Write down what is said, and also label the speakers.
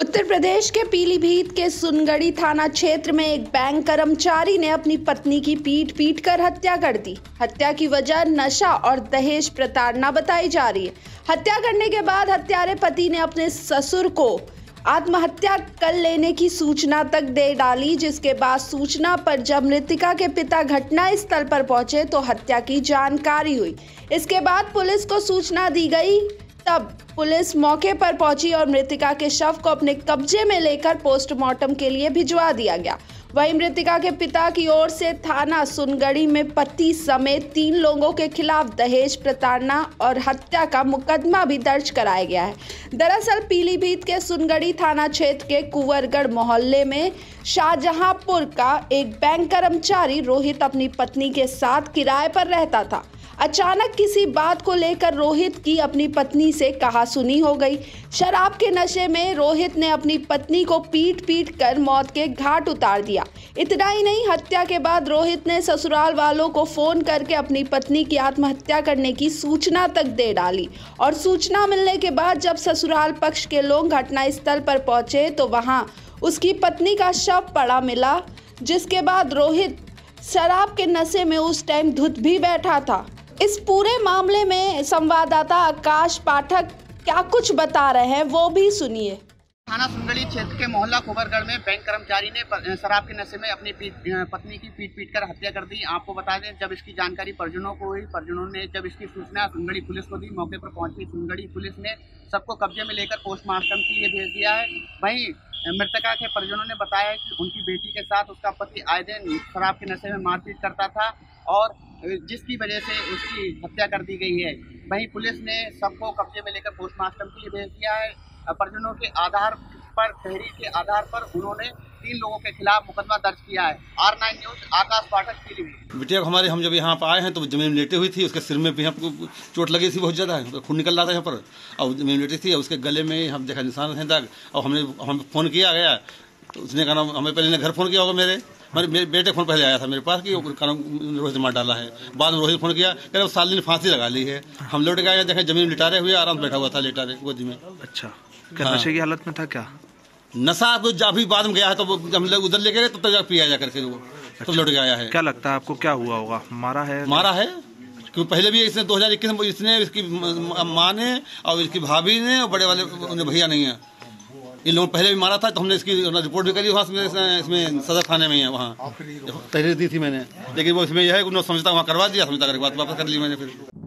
Speaker 1: उत्तर प्रदेश के पीलीभीत के सुनगढ़ी थाना क्षेत्र में एक बैंक कर्मचारी ने अपनी पत्नी की पीट पीट कर हत्या कर दी। हत्या की वजह नशा और दहेज प्रताड़ना बताई जा रही है। हत्या करने के बाद हत्यारे पति ने अपने ससुर को आत्महत्या कर लेने की सूचना तक दे डाली, जिसके बाद सूचना पर जब मृतिका के पिता घटना स्थल पर पहुँचे तो हत्या की जानकारी हुई। इसके बाद पुलिस को सूचना दी गई तब पुलिस मौके पर पहुँची और मृतिका के शव को अपने कब्जे में लेकर पोस्टमार्टम के लिए भिजवा दिया गया। वहीं मृतिका के पिता की ओर से थाना सुनगढ़ी में पति समेत तीन लोगों के खिलाफ दहेज प्रताड़ना और हत्या का मुकदमा भी दर्ज कराया गया है। दरअसल पीलीभीत के सुनगढ़ी थाना क्षेत्र के कुंवरगढ़ मोहल्ले में शाहजहांपुर का एक बैंक कर्मचारी रोहित अपनी पत्नी के साथ किराए पर रहता था। अचानक किसी बात को लेकर रोहित की अपनी पत्नी से कहा सुनी हो गई। शराब के नशे में रोहित ने अपनी पत्नी को पीट पीट कर मौत के घाट उतार दिया। इतना ही नहीं, हत्या के बाद रोहित ने ससुराल वालों को फ़ोन करके अपनी पत्नी की आत्महत्या करने की सूचना तक दे डाली और सूचना मिलने के बाद जब ससुराल पक्ष के लोग घटनास्थल पर पहुँचे तो वहाँ उसकी पत्नी का शव पड़ा मिला, जिसके बाद रोहित शराब के नशे में उस टाइम धुत भी बैठा था। इस पूरे मामले में संवाददाता आकाश पाठक क्या कुछ बता रहे हैं, वो भी सुनिए।
Speaker 2: थाना सुंदरी क्षेत्र के मोहल्ला कुबरगढ़ में बैंक कर्मचारी ने शराब के नशे में अपनी पत्नी की पीट पीट कर हत्या कर दी। आपको बता दें, जब इसकी जानकारी परिजनों को हुई, परिजनों ने जब इसकी सूचना सुंदड़ी पुलिस को दी, मौके पर पहुँची सुंदड़ी पुलिस ने सबको कब्जे में लेकर पोस्टमार्टम के लिए भेज दिया है। वहीं मृतका के परिजनों ने बताया कि उनकी बेटी के साथ उसका पति आए दिन शराब के नशे में मारपीट करता था और जिसकी वजह से उसकी हत्या कर दी गई है, वहीं पुलिस ने सबको कब्जे में लेकर पोस्टमार्टम के लिए भेज दिया है। परिजनों के आधार पर, तहरीर के आधार पर उन्होंने तीन लोगों के खिलाफ मुकदमा दर्ज किया है। R nine news Akash Pathak Pilibhit
Speaker 3: बिटिया हमारे, हम जब यहाँ पर आए हैं तो ज़मीन लेटे हुई थी, उसके सिर में भी हमको चोट लगी थी बहुत ज़्यादा तो खून निकल रहा था यहाँ पर। और ज़मीन लेटी थी उसके गले में हम देखा निशान थे दाग। और हमने हम फ़ोन किया, गया। तो उसने कहा हमें पहले घर फ़ोन किया होगा मेरे। मेरे मेरे बेटे फ़ोन पहले आया था मेरे पास कि रोहित मार डाला है। बाद में रोहित फ़ोन किया कह रहे साल ने फांसी लगा ली है। हम लौट गए देखे ज़मीन लिटारे हुए आराम बैठा हुआ था लिटारे गोदी में।
Speaker 4: अच्छा। क्या हाँ। नशे की हालत में था क्या?
Speaker 3: नशा तो अभी बाद में गया है तो हम लोग उधर लेके गए तब तक पिया जा करके वो तो लौट गया है।
Speaker 4: क्या लगता है आपको क्या हुआ होगा? मारा है?
Speaker 3: मारा है? क्यों? पहले भी इसने 2021 में इसने इसकी माँ ने और इसकी भाभी ने और बड़े वाले उन्हें भैया नहीं है। इन लोगों पहले भी मारा था तो हमने इसकी रिपोर्ट भी करी वहाँ इसमें सदर थाने में है वहाँ। तहरीर दी थी मैंने। लेकिन वो इसमें यह है कि उन्होंने समझता वहाँ करवा दिया समझता करके बात वापस कर ली मैंने फिर।